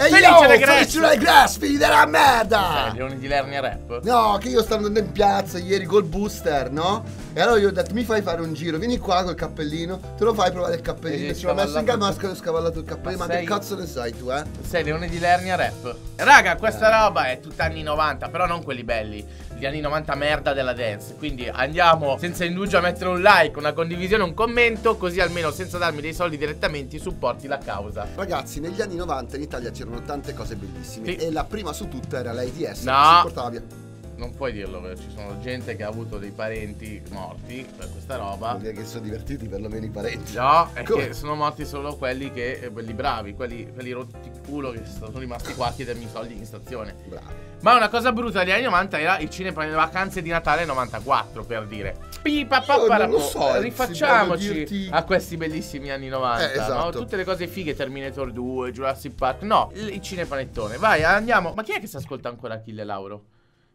E Felice io, regresso. Felice regresso, figli della merda! Eh, Leoni di Lernia Rap? No, che io stavo andando in piazza ieri col booster, no? E allora io ho detto, mi fai fare un giro, vieni qua col cappellino, te lo fai provare il cappellino. gli Ci ho messo in camasca e ho scavallato il cappellino, Ma ma, sei- che cazzo ne sai tu, eh? Sei Leone di Lernia Rap. Raga, questa roba è tutta anni 90, però non quelli belli. Gli anni 90 merda della dance. Quindi andiamo senza indugio a mettere un like, una condivisione, un commento, così almeno senza darmi dei soldi direttamente supporti la causa. Ragazzi, negli anni 90 in Italia c'erano tante cose bellissime Sì. e la prima su tutte era l'AIDS No. che si portava via. Non puoi dirlo, perché ci sono gente che ha avuto dei parenti morti per questa roba. Vuol dire che sono divertiti perlomeno i parenti. No, è Come? che sono morti solo quelli che. eh, quelli bravi, quelli, quelli rotti culo che sono rimasti qua a chiedermi i soldi in stazione. Bravo. Ma una cosa brutta degli anni 90 era il cinema nelle vacanze di Natale 94, per dire. Pipa, papà, non lo so, eh, rifacciamoci dirti- a questi bellissimi anni 90, Eh, esatto. no? Tutte le cose fighe, Terminator 2, Jurassic Park. No, il, il cinepanettone. Vai, andiamo. Ma chi è che si ascolta ancora Achille Lauro?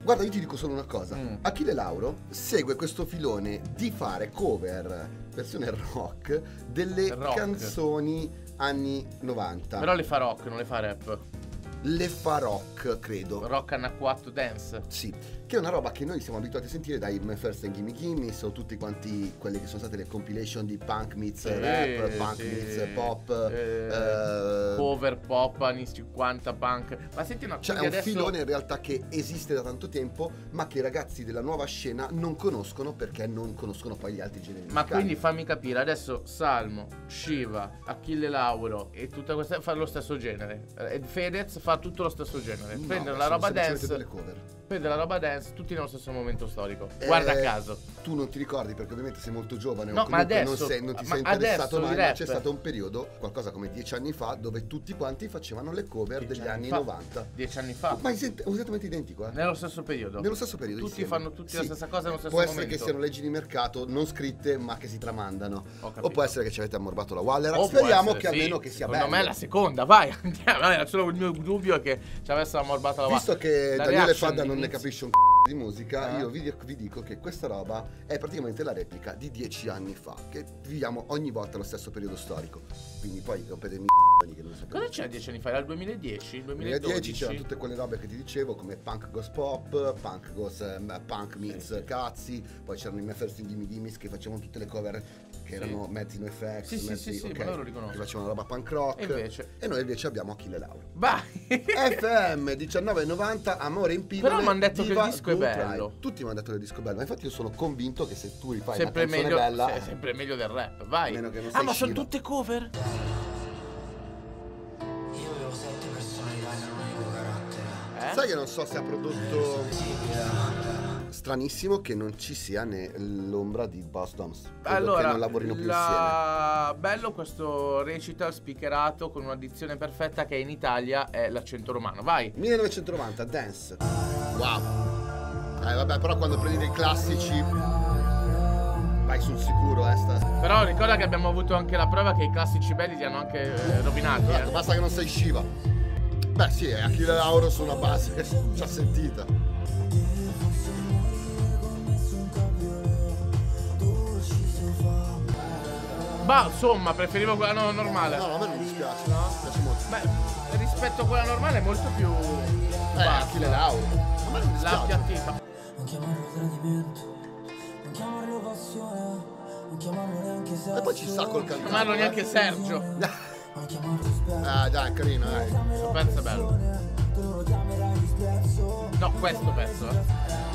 Guarda, io ti dico solo una cosa. Mm. Achille Lauro segue questo filone di fare cover, versione rock, delle Rock. canzoni anni 90. Però le fa rock, non le fa rap. Le fa rock, credo. Rock H4 Dance. Sì, che è una roba che noi siamo abituati a sentire dai My First and Gimme Gimme o tutti quanti quelle che sono state le compilation di punk meets Sì, rap, punk sì. meets pop. Eh, eh, Cover, pop, anni 50, punk. Ma senti una Cioè è quindi un adesso... filone in realtà che esiste da tanto tempo, ma che i ragazzi della nuova scena non conoscono perché non conoscono poi gli altri generi Ma musicali. quindi fammi capire, adesso Salmo, Shiva, Achille Lauro e tutta questa fa lo stesso genere. Eh, Fedez fa tutto lo stesso genere. No, Prende la roba dance, prende la roba dance, tutti nello stesso momento storico. Eh, Guarda caso. Tu non ti ricordi perché ovviamente sei molto giovane No, ma adesso- non, sei, non ti sei interessato adesso mai, il ma c'è stato un periodo, qualcosa come dieci anni fa, dove tutti quanti facevano le cover Dieci degli anni fa. 90. Dieci anni fa. Ma esattamente identico, eh? Nello stesso periodo. Nello stesso periodo. Tutti insieme. fanno tutti la Sì. stessa cosa nello stesso Può essere momento. che siano leggi di mercato non scritte ma che si tramandano. O può essere che ci avete ammorbato la Waller. O Speriamo essere, che sì. almeno che sia Secondo bello. me è la seconda, vai, andiamo. Solo il mio dubbio è che ci avessero ammorbato la Visto che la Daniele Fadda non ne capisce un c***o di musica, Ah. io vi, dico- vi dico che questa roba è praticamente la replica di dieci anni fa, che viviamo ogni volta lo stesso periodo storico. Quindi poi rompete i che non sapete. Cosa c'era dieci anni fa? Era il 2010? Il Nel 2012? 2010 c'erano tutte quelle robe che ti dicevo come punk goes pop, punk goes ehm, punk meets sì. cazzi, poi c'erano i Meffers in Gimme Gimmes che facevano tutte le cover che erano mezzi no effects, Sì, sì, mezzi, sì, sì, ok, ma loro li conosco. che facevano roba punk rock. E invece? E noi invece abbiamo Achille Lauro. Vai! FM 1990 Amore in pillole Però m'han detto che il Diva disco è bello. Ride. Tutti mi hanno detto che il disco è bello ma infatti io sono convinto che se tu rifai sempre una canzone meglio, bella se- sempre meglio del rap, vai. Meno che non ah, sei ma sono Shiva. tutte cover? Io avevo sette personalità in un unico carattere. Eh? Sai che non so se ha prodotto stranissimo che non ci sia né l'ombra di Boss Doms Allora, che non lavorino più insieme la... bello questo recital speakerato con una dizione perfetta che in Italia è l'accento romano. Vai. 1990 Dance Wow Eh vabbè però quando prendi dei classici Vai sul sicuro eh sta Però ricorda che abbiamo avuto anche la prova che i classici belli li hanno anche eh, rovinati. Esatto, Eh. basta che non sei Shiva Beh sì, Achille Lauro su una base che ci ha sentita Ma insomma, preferivo quella no- normale. No, no, a me non mi dispiace Mi piace molto Beh, rispetto a quella normale è molto più. Eh, bassa. Achille Lauro A me non mi La dispiace appiattita. Non chiamarlo tradimento, non chiamarlo passione, non chiamarlo neanche sesso. E poi ci sta col cantante Chiamarlo neanche eh. Sergio. Non Ah dai, è carino dai Questo pezzo è bello. No, questo pezzo. eh.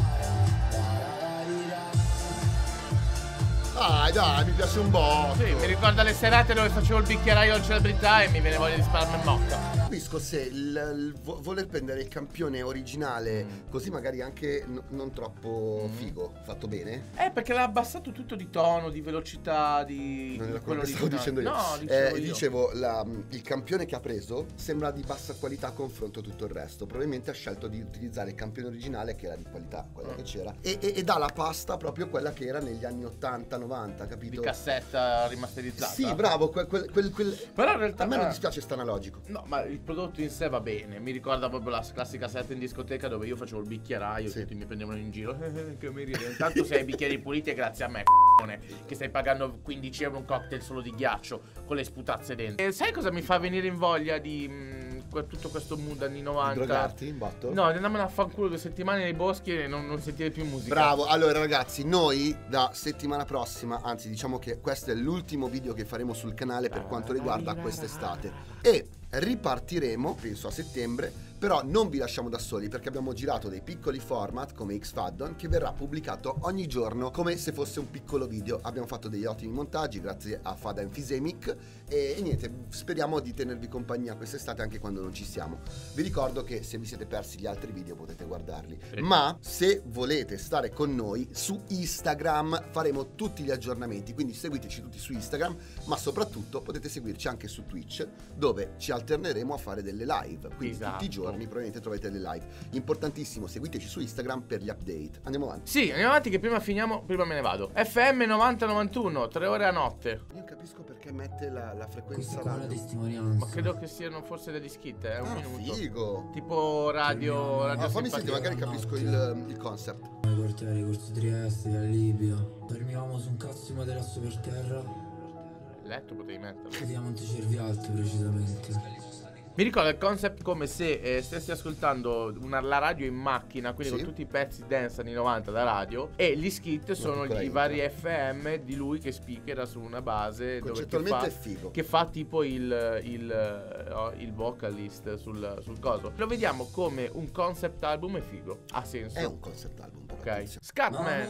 Dai dai, mi piace un botto Sì, mi ricorda le serate dove facevo il bicchieraio in celebrità e mi viene voglia di spararmi in mocca. Capisco se il, il vo- voler prendere il campione originale Mm. Così magari anche n- non troppo figo Fatto bene Eh, perché l'ha abbassato tutto di tono, di velocità, di. Non di era quello che stavo dicendo io. No, dicevo Eh, io. dicevo, la- il campione che ha preso sembra di bassa qualità a confronto a tutto il resto. Probabilmente ha scelto di utilizzare il campione originale, che era di qualità, quella Mm. che c'era, e, e, e dà la pasta proprio quella che era negli anni 80-90, Di capito? cassetta rimasterizzata. Sì, bravo, quel, quel- quel- quel- Però in realtà. A me non eh, dispiace sta analogico. No, ma il prodotto in sé va bene. Mi ricorda proprio la classica set in discoteca dove io facevo il bicchieraio Sì. tutti mi prendevano in giro. che mi ride. Intanto se hai i bicchieri puliti è grazie a me, c***one, che stai pagando 15 euro un cocktail solo di ghiaccio con le sputazze dentro. E sai cosa mi fa venire in voglia di. Tutto questo mood anni 90. Drogarti in botto? No, di andarmene a fanculo due settimane nei boschi e non, non sentire più musica. Bravo, allora ragazzi, noi da settimana prossima, anzi diciamo che questo è l'ultimo video che faremo sul canale per quanto riguarda quest'estate e ripartiremo, penso a settembre, però non vi lasciamo da soli perché abbiamo girato dei piccoli format come X-Faddon che verrà pubblicato ogni giorno come se fosse un piccolo video. Abbiamo fatto degli ottimi montaggi grazie a Fada Enfisemic e, e niente, speriamo di tenervi compagnia quest'estate anche quando non ci siamo. Vi ricordo che se vi siete persi gli altri video potete guardarli, Sì. ma se volete stare con noi su Instagram faremo tutti gli aggiornamenti, quindi seguiteci tutti su Instagram, ma soprattutto potete seguirci anche su Twitch dove ci alterneremo a fare delle live, quindi Esatto. tutti i giorni probabilmente troverete delle live. Importantissimo, seguiteci su Instagram per gli update. Andiamo avanti. Sì, andiamo avanti che prima finiamo, prima me ne vado. FM 9091, 3 ore a notte. Io capisco perché mette la, la frequenza radio. testimonianza. Ma credo che siano forse degli skit, eh, un Ah, minuto. figo. Tipo radio, radio Ah, fammi sentire, magari capisco il, il concept. Ai quartieri, Corso Trieste, via Libia. Dormivamo su un cazzo di materasso per terra. Letto potevi metterlo. Di a Montecervialto precisamente. Mi ricordo il concept come se eh, stessi ascoltando una, la radio in macchina, quindi Sì. con tutti i pezzi dance anni 90 da radio, e gli skit sono piccola i vari FM di lui che speakera su una base dove che Concettualmente è fa, figo. che fa tipo il, il, oh, il vocalist sul, sul coso. Lo vediamo come un concept album e figo. Ha senso. È un concept album. Ok. Scatman.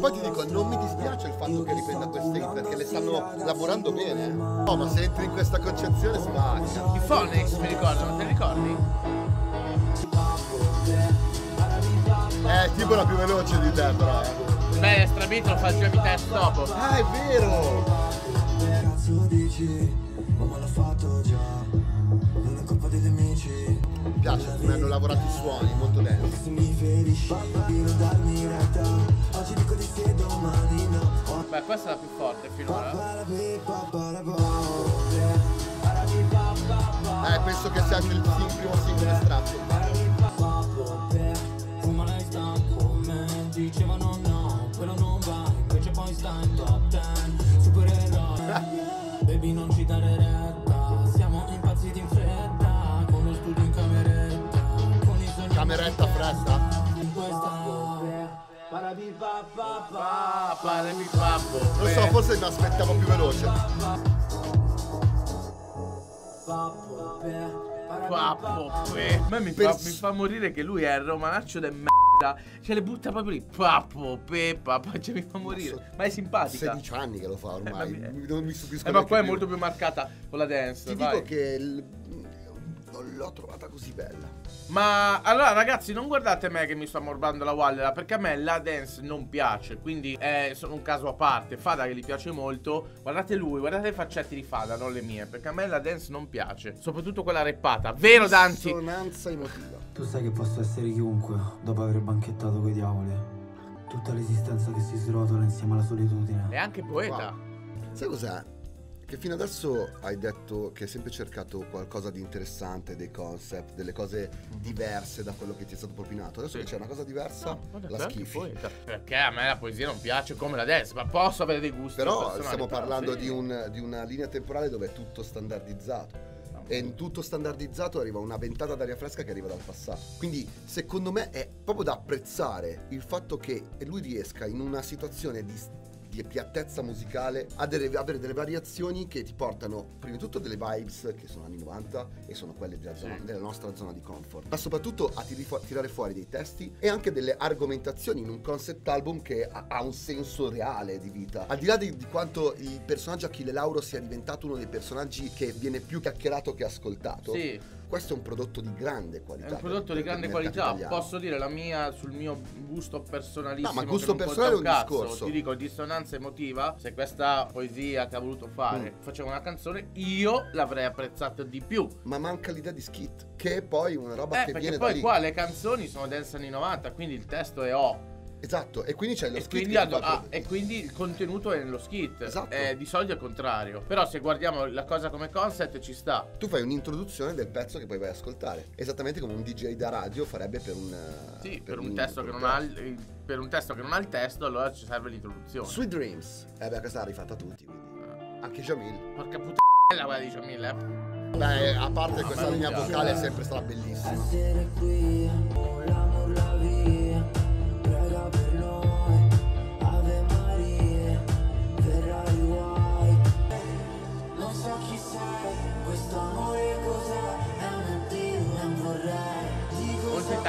Poi ti dico, non mi dispiace il fatto che riprenda queste hit perché le stanno lavorando bene. eh. Oh, ma se entri in questa concezione spacca. I Phonics mi ricordano, te li ricordi? Eh, tipo la più veloce di te, però. eh. Beh, Strabit lo fa il gioco test dopo. Ah, è vero! Cazzo dici? Ma me l'ho fatto già. Non è colpa degli amici. Mi piace come hanno lavorato i suoni, molto no. Beh, questa è la più forte finora. Eh, penso che sia anche il primo singolo estratto. Cameretta fresca. in questa. Non so, forse mi aspettavo più veloce. Pappo. Ma mi fa, mi fa morire che lui è il romanaccio de merda. Cioè le butta proprio lì. Pappo, pe, papà. Cioè mi fa morire. Ma è simpatica. 16 anni che lo fa ormai. Eh, mi- non mi stupisco. Eh, ma qua è più. molto più marcata con la dance. Ti vai. dico che il- non l'ho trovata così bella. Ma allora ragazzi non guardate me che mi sto ammorbando la wallera Perché a me la dance non piace Quindi è sono un caso a parte Fada che gli piace molto Guardate lui, guardate le faccette di Fada, non le mie Perché a me la dance non piace Soprattutto quella reppata Vero Danti? Dissonanza emotiva. Tu sai che posso essere chiunque dopo aver banchettato coi diavoli. Tutta l'esistenza che si srotola insieme alla solitudine. È anche poeta Wow. Sai cos'è? Che fino adesso hai detto che hai sempre cercato qualcosa di interessante, dei concept, delle cose diverse da quello che ti è stato propinato. Adesso Sì. che c'è una cosa diversa, No, la schifi. poeta. Perché a me la poesia non piace come la dance Ma posso avere dei gusti Però stiamo parlando sì. di, un- di una linea temporale dove è tutto standardizzato. E in tutto standardizzato arriva una ventata d'aria fresca che arriva dal passato. Quindi, secondo me, è proprio da apprezzare il fatto che lui riesca in una situazione di, di piattezza musicale a delle- avere delle variazioni che ti portano, prima di tutto, delle vibes che sono anni 90 e sono quelle della, zona- della nostra zona di comfort, ma soprattutto a tiri- tirare fuori dei testi e anche delle argomentazioni in un concept album che ha, ha un senso reale di vita. Al di là di, di quanto il personaggio Achille Lauro sia diventato uno dei personaggi che viene più chiacchierato che ascoltato, Sì, questo è un prodotto di grande è qualità. un prodotto di il grande qualità. italiano. Posso dire la mia sul mio gusto personalissimo. No, ma che gusto personale è un cazzo. discorso. Ti dico, dissonanza emotiva. Se questa poesia che ha voluto fare Mm. faceva una canzone, io l'avrei apprezzata di più. Ma manca l'idea di skit, che è poi una roba Eh, che perché viene da poi lì. qua le canzoni sono dance anni 90, quindi il testo è O. Esatto, e quindi c'è lo E skit quindi, ad- ah, e quindi il contenuto è nello skit. Esatto. Eh, di solito è il contrario. Però se guardiamo la cosa come concept ci sta. Tu fai un'introduzione del pezzo che poi vai a ascoltare, esattamente come un DJ da radio farebbe per un... eh, Sì, per, un, testo che non ha il, per un testo che non ha il testo, allora ci serve l'introduzione. Sweet Dreams. Eh beh, questa l'ha rifatta tutti, quindi... Anche Jamil. Porca puttana quella di Jamil, eh. Beh, a parte questa ma linea vocale è sempre stata bellissima.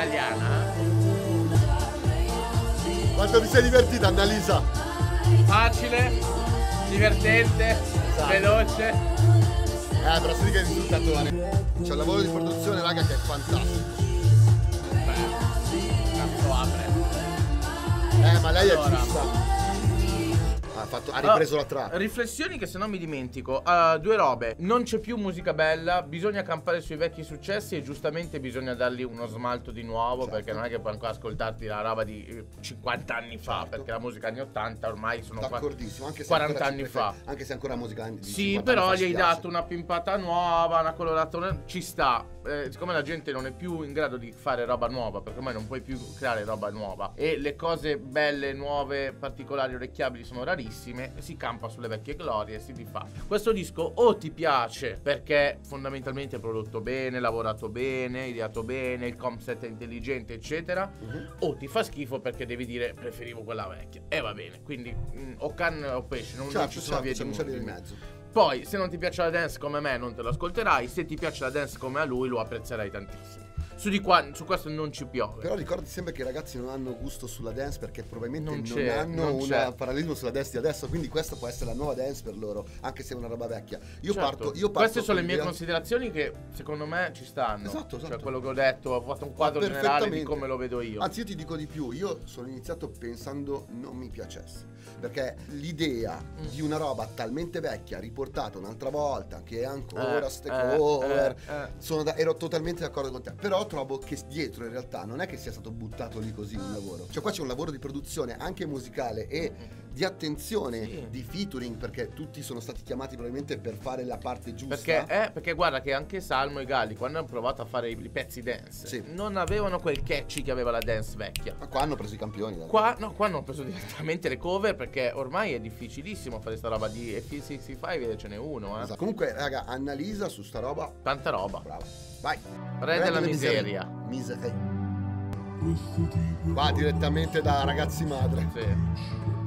Italiana. Quanto ti sei divertita, Annalisa? Facile, divertente, veloce. Eh, però si dica insultatore. C'è un lavoro di produzione, raga, che è fantastico. Beh, cazzo apre. Eh, ma lei è Allora. giusta. Ha, fatto- ha ripreso la trappola. Riflessioni che se non mi dimentico. Ah, due robe. Non c'è più musica bella. Bisogna campare sui vecchi successi. E giustamente bisogna dargli uno smalto di nuovo. Certo. Perché non è che puoi ancora ascoltarti la roba di eh, 50 anni fa. Certo. Perché la musica anni 80 ormai sono D'accordissimo, anche se 40 ancora anni fa. Anche se ancora musica di Sì, 50 però anni fa gli hai dato una pimpata nuova, una colorazione. Ci sta. Eh, siccome la gente non è più in grado di fare roba nuova, perché ormai non puoi più creare roba nuova. E le cose belle, nuove, particolari, orecchiabili sono rarissime. Si campa sulle vecchie glorie e si rifà. Questo disco o ti piace perché fondamentalmente è prodotto bene, lavorato bene, ideato bene, il concept è intelligente, eccetera. Mhm. O ti fa schifo perché devi dire preferivo quella vecchia. E va bene. Quindi mm, o carne o pesce, non, non Certo, ci sono certo, vie di di di mezzo. poi, se non ti piace la dance come me, non te lo ascolterai. Se ti piace la dance come a lui, lo apprezzerai tantissimo. Su, di qua, su questo non ci piove. Però ricordi sempre che i ragazzi non hanno gusto sulla dance perché probabilmente Non non, hanno un parallelismo sulla dance di adesso, quindi questa può essere la nuova dance per loro, anche se è una roba vecchia. Io Certo. parto, io parto Queste sono le mie l'idea- considerazioni che secondo me ci stanno. Esatto, esatto. Cioè, quello che ho detto, ho fatto un quadro generale di come lo vedo io. Anzi, io ti dico di più, io sono iniziato pensando non mi piacesse. Perché l'idea Mm. di una roba talmente vecchia, riportata un'altra volta, che è ancora Eh, ste eh, cover, eh, eh. sono da- ero totalmente d'accordo con te. Però trovo che dietro in realtà non è che sia stato buttato lì così un lavoro. Cioè qua c'è un lavoro di produzione anche musicale e di attenzione, Sì. di featuring, perché tutti sono stati chiamati probabilmente per fare la parte giusta. Perché, eh, perché guarda che anche Salmo e Galli, quando hanno provato a fare i, i pezzi dance, Sì. non avevano quel catchy che aveva la dance vecchia. Ma qua hanno preso i campioni. dai. Qua, no, qua hanno preso direttamente le cover perché ormai è difficilissimo fare sta roba di F65 ce n'è uno, eh. Esatto. Comunque, raga, Annalisa su sta roba, Tanta roba. brava. Vai. Re della miseria. Miseria. Qua direttamente da ragazzi madre. Sì.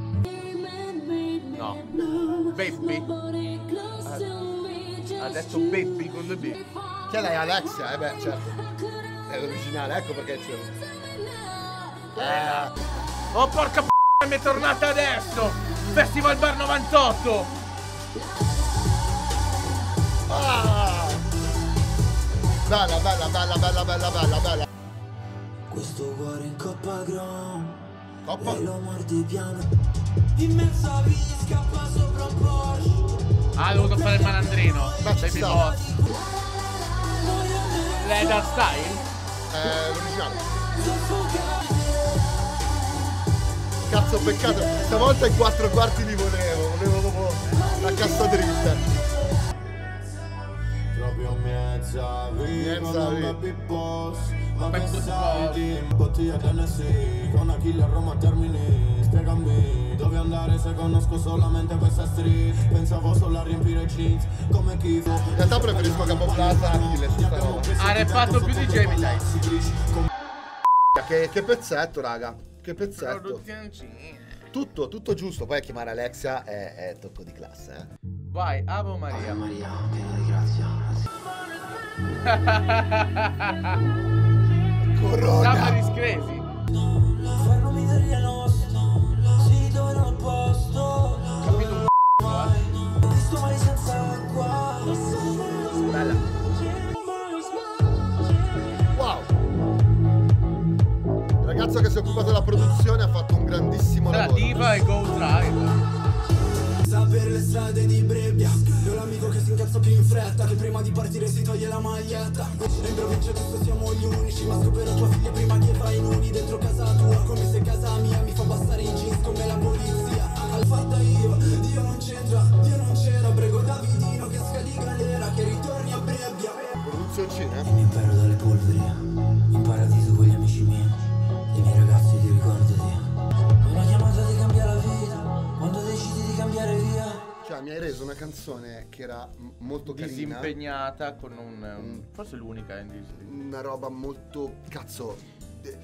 No. Baby. Ha detto baby con le B. Che è lei Alexia? Eh beh, certo. È l'originale, ecco perché c'è. Eh, Oh porca p***a, mi è tornata adesso! Festival Bar 98! ah! Bella, bella, bella, bella, bella, bella, bella. Questo cuore in coppa grom, Coppa. e lo mordi piano. In mezzo a vi scappa sopra un Porsche. Ah, ho dovuto fare il malandrino. Ma ci sta. boss. Leda style? Eh, l'originale. Cazzo, peccato. Stavolta i quattro quarti li volevo. Volevo proprio la cassa dritta. Proprio mezza vita, Mezza un vita. baby boss Ma Baby che boss. sai di bottiglia Tennessee Con Achille a Roma a Termini Spiegami dove andare se conosco solamente questa street Pensavo solo a riempire jeans come chifo In realtà preferisco Capoplaza a Achille su sta roba. Ha rappato più di Jamie, dai. Che, che pezzetto, raga. Che pezzetto. Tutto, tutto giusto. Poi chiamare Alexia è, è tocco di classe, eh. Vai, Ave Maria. Maria, piena di grazia. Corona. Samaris Crazy. Fermami del nostro, sì dove non ho posto. Capito un c***o, Ho visto mari senza acqua. Bella. Wow. Il ragazzo che si è occupato della produzione ha fatto un grandissimo Tra lavoro. Diva e Go Drive. Sapere le strade di Brebbia Io l'amico che si incazza più in fretta Che prima di partire si toglie la maglietta. E in provincia giusto siamo gli unici Ma scopero tua figlia prima che fai nudi dentro casa tua. Come se casa mia mi fa passare i jeans come la polizia. Al fatta io, Dio non c'entra, Dio non c'era. Prego Davidino che esca di galera Che ritorni a Brebbia Produzioncina. Il mio impero dalle polveri, in paradiso con gli amici miei, i miei ragazzi ti ricordati. Una cambiare via. Cioè, mi hai reso una canzone che era m- molto carina. Disimpegnata con un, un- Mm. Forse l'unica in dis- Una roba molto cazzo. de-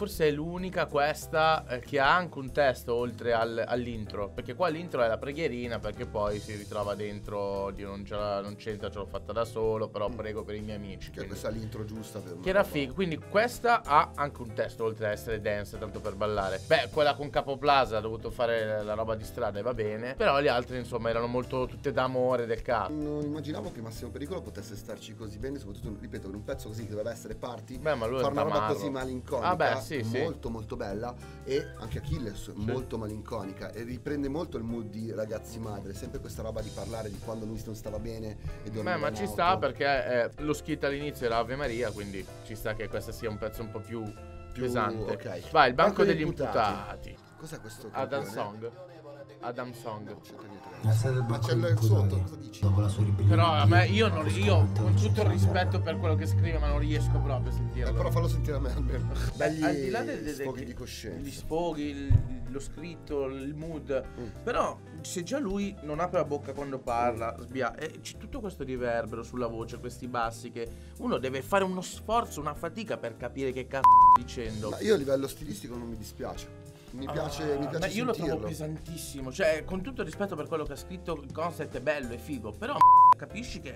Forse è l'unica questa eh, che ha anche un testo oltre al- all'intro. Perché qua l'intro è la preghierina perché poi si ritrova dentro, Dio non, non c'entra, ce l'ho fatta da solo, però Mm. prego per i miei amici. Che quindi- questa è l'intro giusta per una Che era figo, quindi questa ha anche un testo oltre ad essere dance, tanto per ballare. Beh, quella con Capoplaza ha dovuto fare la roba di strada e va bene. Però le altre, insomma, erano molto tutte d'amore del cazzo. Non immaginavo che Massimo Pericolo potesse starci così bene, soprattutto, ripeto, in un pezzo così che doveva essere party. Beh, ma lui è una roba tamarro. così malinconica, Ah, beh, sì, sì. molto molto bella e anche Achilles molto malinconica e riprende molto il mood di ragazzi madre, sempre questa roba di parlare di quando lui non stava bene e dormiva Beh, ma ci auto. sta perché eh, lo skit all'inizio era Ave Maria, quindi ci sta che questo sia un pezzo un po' più, Più- pesante. ok. Vai, il banco, Banco degli degli imputati. Cos'è questo Adam? Song. Adam Song. Ma c'è il degli sotto, cosa dici? Dopo la sua ribellione. Però a me, io, non, io con tutto il rispetto per quello che scrive, ma non riesco proprio a Eh, sentirlo. però fallo sentire a me almeno. Belli al di là del, del- sfoghi di coscienza. gli sfoghi, il- lo scritto, il mood. Mm. Però se già lui non apre la bocca quando parla, sbia, e c'è tutto questo riverbero sulla voce, questi bassi che uno deve fare uno sforzo, una fatica per capire che cazzo sta dicendo. Ma io a livello stilistico non mi dispiace. Mi piace, Ah, mi piace ma io lo trovo sentirlo. pesantissimo. Cioè, con tutto il rispetto per quello che ha scritto, il concept è bello, è figo. Però capisci che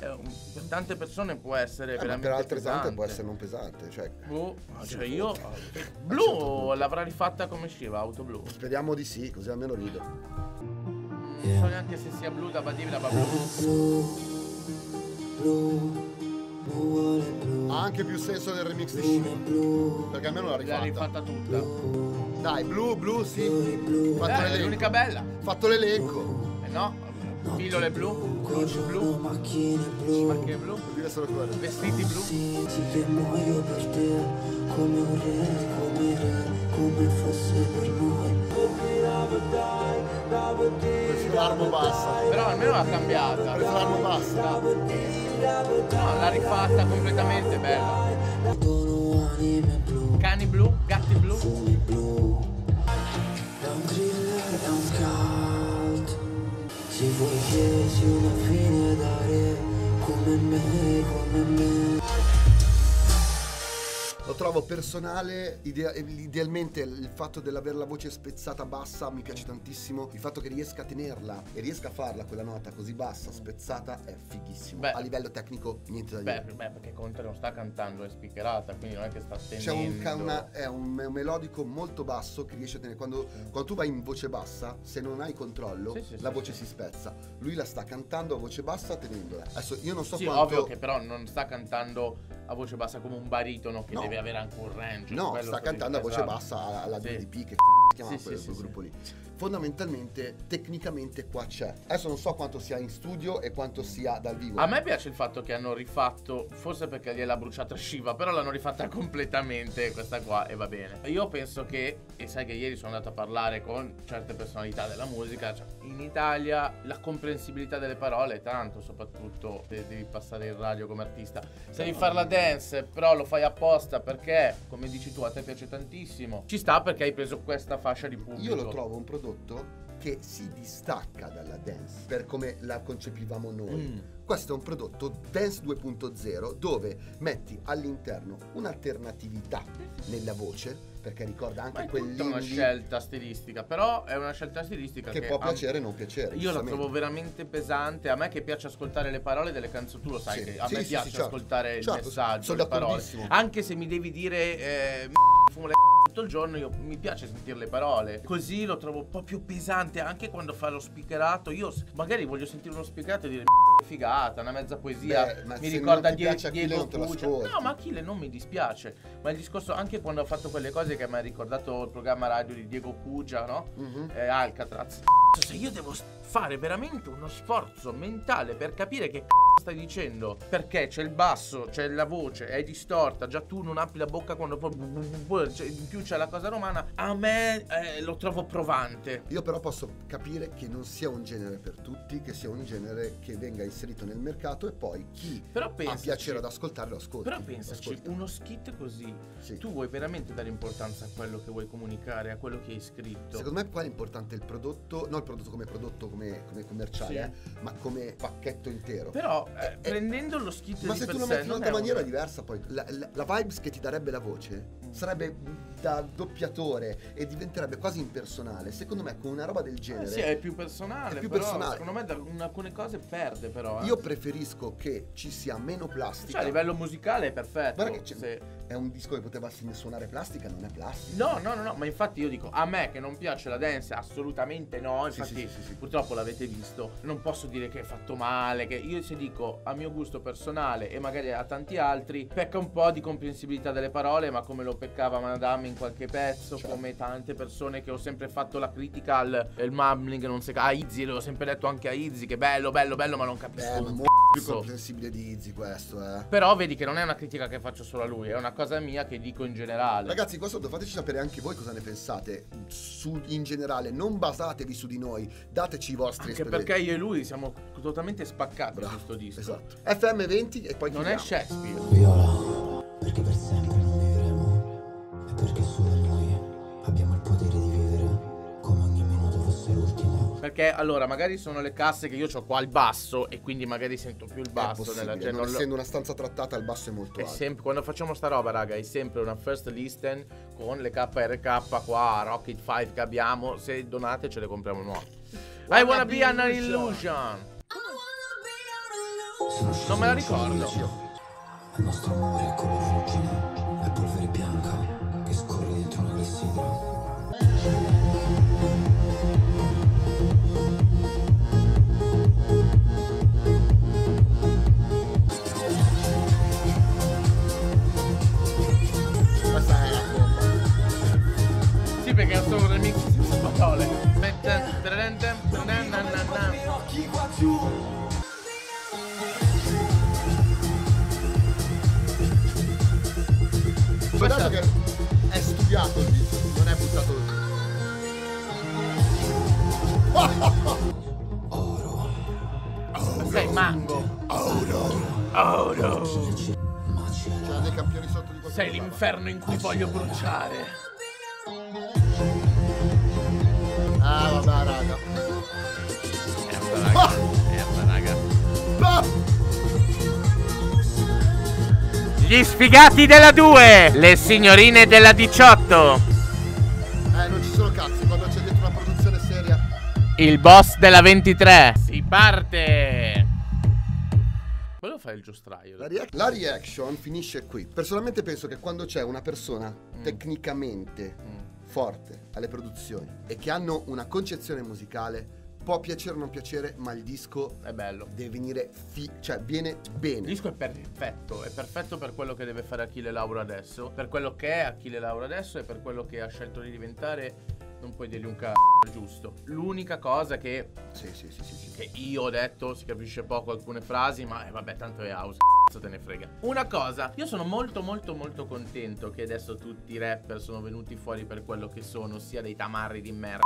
è un- per tante persone può essere Eh, ma veramente per altre pesante. tante può essere non pesante, cioè Boh, cioè io certo Blu punto. l'avrà rifatta come usciva, auto blu. speriamo di sì, così almeno rido. Non so neanche se sia blu da Badivila va blu. Blu, Ha anche più senso del remix di blu, perché almeno l'ha L'ha rifatta. rifatta tutta. Dai, blu, blu, sì. Fatto Eh, l'unica bella. Fatto l'elenco. Eh no, pillole blu, luci blu, macchine blu, macchine blu, vestiti blu. Senti che muoio per te come un re, come re, come fosse per noi. Preso l'armo bassa. Però almeno l'ha cambiata. Preso l'armo bassa. No, l'ha rifatta completamente bella. Cani blu, gatti blu. Thriller, è un cult. Se vuoi chiesi una fine dare come me, come me. Lo trovo personale, idea- idealmente il fatto dell'avere la voce spezzata bassa mi piace tantissimo, il fatto che riesca a tenerla e riesca a farla quella nota così bassa, spezzata è fighissimo. Beh. a livello tecnico niente da Beh, dire. beh, perché Conte non sta cantando, è speakerata, quindi non è che sta tenendo. C'è un, ca- una- è un, me- un melodico molto basso che riesce a tenere. Quando, quando tu vai in voce bassa, se non hai controllo, Sì, sì, la sì, voce si spezza. Lui la sta cantando a voce bassa tenendola. Adesso io non so Sì, quanto. ovvio che però non sta cantando a voce bassa come un baritono che No. deve avere anche un range. No, sta cantando a voce dicendo. bassa alla Sì. DDP che Sì, quel, sì, quel gruppo lì. Fondamentalmente, tecnicamente qua c'è. Adesso non so quanto sia in studio e quanto sia dal vivo. A me piace il fatto che hanno rifatto, forse perché gliel'ha bruciata Shiva, però l'hanno rifatta completamente questa qua e va bene. Io penso che, e sai che ieri sono andato a parlare con certe personalità della musica, cioè, in Italia la comprensibilità delle parole è tanto, soprattutto se devi passare in radio come artista. Se devi fare la dance, però lo fai apposta perché, come dici tu, a te piace tantissimo. Ci sta perché hai preso questa fascia di pubblico. Io lo trovo un prodotto che si distacca dalla dance per come la concepivamo noi. Mm. Questo è un prodotto Dance 2.0 dove metti all'interno un'alternatività nella voce, perché ricorda anche è tutta una quell'indie scelta stilistica, però è una scelta stilistica che che, può piacere o non piacere. Io la trovo veramente pesante. A me che piace ascoltare le parole delle canzoni, tu lo sai Sì, che a sì, me sì, piace certo. ascoltare il Certo, messaggio, le parole. Anche se mi devi dire eh, fumo le tutto il giorno, io mi piace sentire le parole. Così lo trovo un po' più pesante anche quando fa lo speakerato. Io magari voglio sentire uno speakerato e dire figata, una mezza poesia. Beh, mi ricorda Die- Diego ascolti. No, ma Achille non mi dispiace. Ma il discorso, anche quando ho fatto quelle cose che mi ha ricordato il programma radio di Diego Pugia, no? Mhm. eh, Alcatraz. Se io devo fare veramente uno sforzo mentale per capire che stai dicendo? Perché c'è il basso, c'è la voce, è distorta, già tu non apri la bocca quando poi in più c'è la cosa romana, a me eh, lo trovo provante. Io però posso capire che non sia un genere per tutti, che sia un genere che venga inserito nel mercato e poi chi Però ha pensaci, piacere ad ascoltare lo ascolta. Però pensaci, uno skit così, Sì. tu vuoi veramente dare importanza a quello che vuoi comunicare, a quello che hai scritto? Secondo me qua è importante il prodotto, non il prodotto come prodotto come, come commerciale, Sì. eh, ma come pacchetto intero. Però eh, Eh, eh, prendendo lo Ma di se per tu lo metti in non un'altra è un- maniera diversa, poi la, la- la vibes che ti darebbe la voce. Sarebbe da doppiatore e diventerebbe quasi impersonale. Secondo me, con una roba del Eh genere, sì, è più personale. È più personale. Secondo me da alcune cose perde, però. eh. io preferisco che ci sia meno plastica. Cioè, a livello musicale è perfetto. Guarda che c'è- se- È un disco che poteva suonare plastica, non è plastica. No, no, no, no, ma infatti io dico, a me che non piace la dance, assolutamente no. Infatti, sì, sì, sì. purtroppo l'avete visto. Non posso dire che è fatto male. Che io se dico a mio gusto personale e magari a tanti altri, pecca un po' di comprensibilità delle parole, ma come lo peccava Madame in qualche pezzo, Certo. come tante persone che ho sempre fatto la critica al il mumbling, non si a Izzy, l'ho sempre detto anche a Izzy, che bello, bello, bello, ma non capisco Beh, ma un mo- più comprensibile di Izzy questo, eh. Però vedi che non è una critica che faccio solo a lui, è una cosa mia che dico in generale. Ragazzi, qua sotto fateci sapere anche voi cosa ne pensate su, in generale. Non basatevi su di noi, dateci i vostri Anche esperienze. perché io e lui siamo totalmente spaccati Bravo, su questo disco. Esatto. FM20 e poi Non è. Shakespeare. Viola, perché per Perché allora, magari sono le casse che io ho qua il basso e quindi magari sento più il basso nella cioè, non non essendo una stanza trattata, il basso è molto è alto. sempre, quando facciamo sta roba, raga, è sempre una first listen con le KRK qua, Rocket 5 che abbiamo. Se donate ce le compriamo nuove. I wanna be an illusion. Non me la ricordo. Il nostro amore è color ruggine, è polvere bianca che scorre dentro una clessidra. Guardate che è studiato il disco, non è buttato. Sei mango. Ma c'era C'era dei campioni sotto di qualcosa. Sei l'inferno in cui voglio bruciare. Ah, vabbè, raga. Merda, raga. Merda, raga. Ah! Gli sfigati della 2, le signorine della 18, Eh, non ci sono cazzi, quando c'è dentro una produzione seria. il boss della 23. Si parte. Volevo fare il giostraio. La, reac- la reaction finisce qui. Personalmente penso che quando c'è una persona Mm. tecnicamente Mm. Forte alle produzioni e che hanno una concezione musicale, può piacere o non piacere, ma il disco È bello. deve venire fi- cioè viene Il bene. disco è perfetto, è perfetto per quello che deve fare Achille Lauro adesso, per quello che è Achille Lauro adesso e per quello che ha scelto di diventare. Non puoi dirgli un c***o, giusto. L'unica cosa che, Sì, sì, sì, sì, sì. che io ho detto, si capisce poco alcune frasi, ma eh, vabbè, tanto è house, cazzo te ne frega. Una cosa, io sono molto molto molto contento che adesso tutti i rapper sono venuti fuori per quello che sono, sia dei tamarri di merda.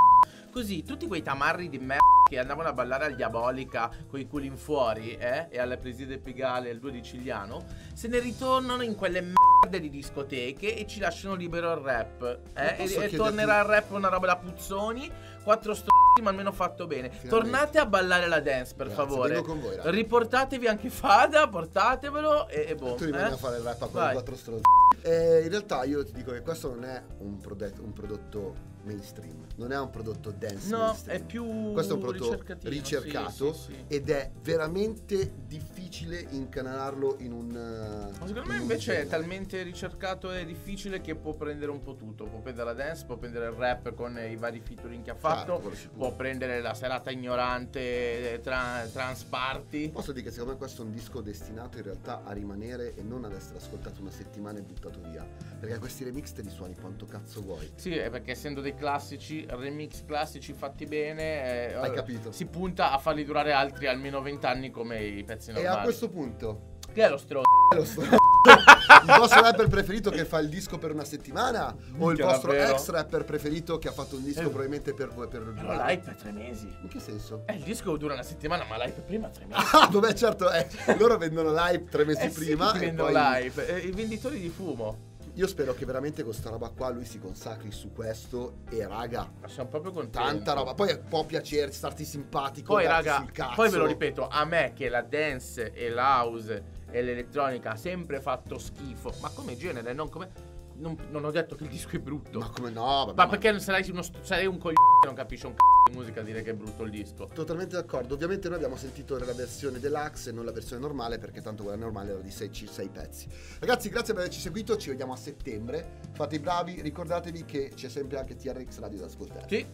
Così, tutti quei tamarri di merda che andavano a ballare al Diabolica con i culi in fuori, eh, e alle Preside Pigale e al 2 di Cigliano, se ne ritornano in quelle merde di discoteche e ci lasciano libero il rap, eh, e, e tornerà il rap una roba da puzzoni, quattro st***i ma almeno fatto bene. Finalmente. Tornate a ballare la dance, per Grazie, favore. voi. Riportatevi anche Fada, portatevelo e, e boh. Tu rimani eh? a fare il rap a quattro stronzi. Eh, in realtà io ti dico che questo non è un, prodotto- un prodotto mainstream, non è un prodotto dance No, mainstream. è più Questo è un prodotto ricercato sì, sì, ed è veramente difficile incanalarlo in un... eh, Ma secondo in me invece è genere. talmente ricercato e difficile che può prendere un po' tutto. Può prendere la dance, può prendere il rap con i vari featuring che ha Certo, fatto. sicuro. può prendere la serata ignorante eh, tra- trans party. Posso dire che secondo me questo è un disco destinato in realtà a rimanere e non ad essere ascoltato una settimana e buttato via. Perché questi remix te li suoni quanto cazzo vuoi. Sì, è perché essendo dei dei remix classici fatti bene. eh, Hai eh, capito. Si punta a farli durare altri almeno 20 anni come i pezzi E normali. a questo punto, Che è lo stro... è lo sto- il vostro rapper preferito che fa il disco per una settimana? O il vostro davvero? ex rapper preferito che ha fatto un disco Eh. probabilmente per, per Però l'hype è tre mesi. In che senso? Eh, il disco dura una settimana, ma l'hype prima tre mesi. Ah, vabbè, certo, eh, loro vendono live tre mesi Eh sì, prima. ti e vendono poi- l'hype. Eh, I venditori di fumo. Io spero che veramente con sta roba qua lui si consacri su questo. E raga, Ma sono proprio contento. tanta roba. Poi può piacerti, starti simpatico. Poi, raga, sul cazzo. poi ve lo ripeto, a me che la dance e l'house e l'elettronica ha sempre fatto schifo, ma come genere, non come. Non, non ho detto che il disco è brutto. Ma Ma, come no? vabbè, perché sarai, uno, st- sarai un coglione che non capisce un c***o di musica a dire che è brutto il disco. Totalmente d'accordo. Ovviamente noi abbiamo sentito la versione deluxe e non la versione normale perché tanto quella normale era di 6 pezzi. Ragazzi, grazie per averci seguito, ci vediamo a settembre. Fate i bravi, ricordatevi che c'è sempre anche TRX Radio da ascoltare. Sì.